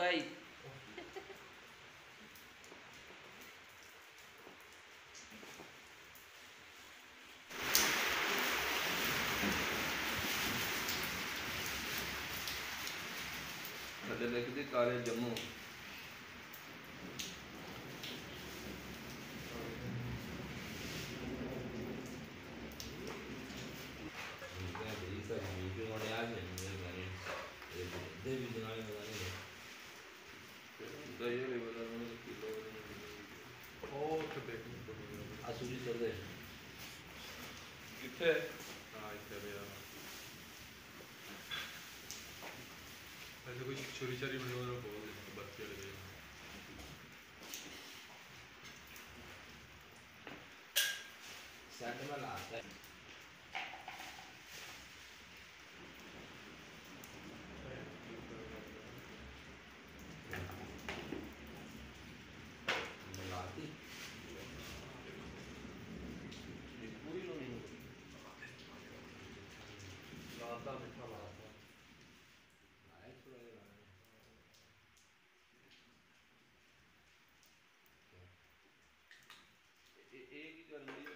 कई देख काले Jammu. Daiere guardarono il pilone. Oh, che bello. Ha subito lei. Gitte. Ah, è vero. Adesso quei cioriciari rimanevano un po' di battere dentro. Serve la latte. Bueno,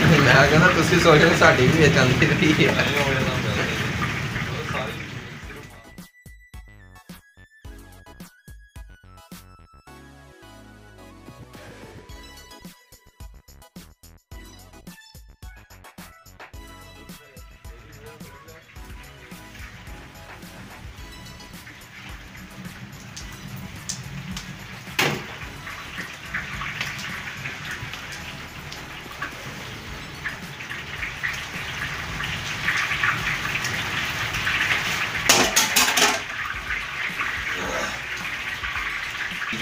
ਮੈਂ ਕਹਿੰਦਾ ਤੁਸੀਂ ਸੋਚੋ ਸਾਡੀ ਵੀ ਵੇਚਣ ਦੀ ਰਹੀ ਹੈ।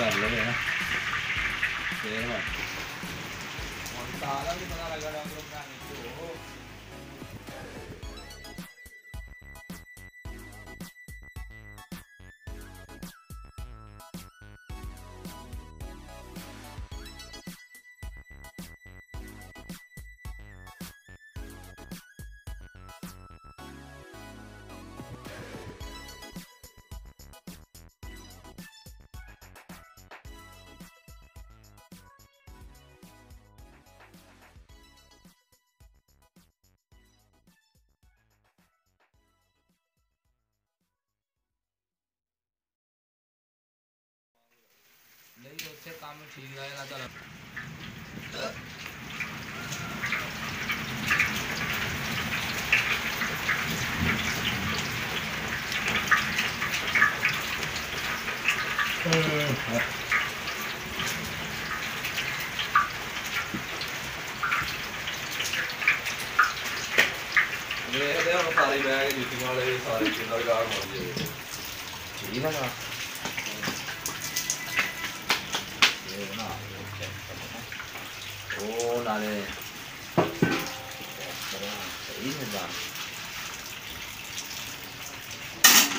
कर लो लगा ਨਹੀਂ ਉੱਥੇ ਕੰਮ ਠੀਕ ਰਹੇਗਾ ਤਾਂ ਵੇਖਦੇ ਹਾਂ ਸਾਰੇ ਬੈਗ ਜੁੱਤੀਆਂ ਵਾਲੇ ਸਾਰੇ ਕਿੰਨਾ 오나네 있는 방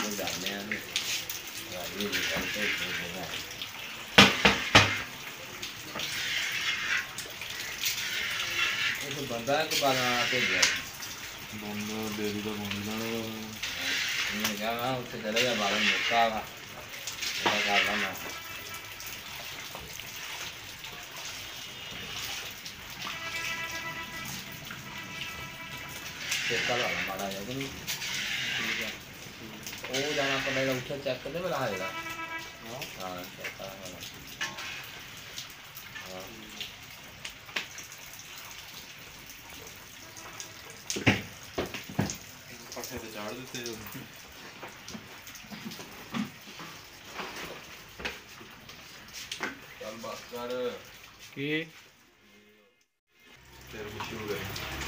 여기 안 내야네 와 이리 갈때 보구나 이거 뭔가 그 바나 되게 뭔가 베리다 뭔가 내가 어떻게 내가 말은 못 가가 내가 가려면 ਚੇਕਾ ਲਾ ਲਾ ਮਾੜਾ ਜਿਹਾ ਨਹੀਂ ਠੀਕ ਹੈ ਉਹ ਜਾਣਾ ਪੜੇਗਾ ਉੱਥੇ ਚੈੱਕ ਕਰਦੇ ਬਲਾ ਹੈਗਾ ਹਾਂ ਚੈੱਕ ਕਰਾ ਹਾਂ। ਪੱਠੇ ਤੇ ਚਾੜ ਦਿੱਤੇ ਚੱਲ ਬਸ ਕਰ। ਕੀ? ਤੇਰੇ ਕੁਛ ਹੋ ਗਿਆ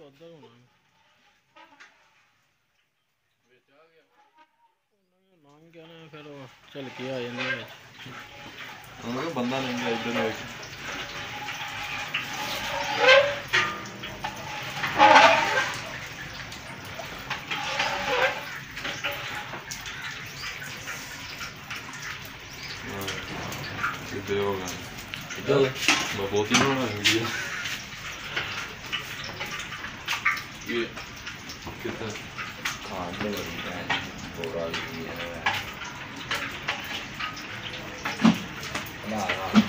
14 होना नाम क्या ना फिर चल के आ जाने उन्होंने बंदा नहीं गया इधर आए इधर होगा इधर बहुत ही बड़ा video Good. Good thing. Oh, I'm doing that. Bulldog, you know that. No, no.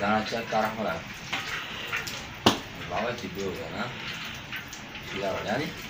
Dana c'è il caracolare. Lavati due, no? Ci dà, vedi?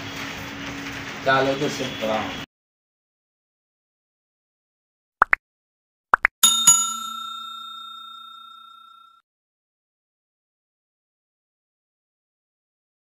चालों के सिर्फ़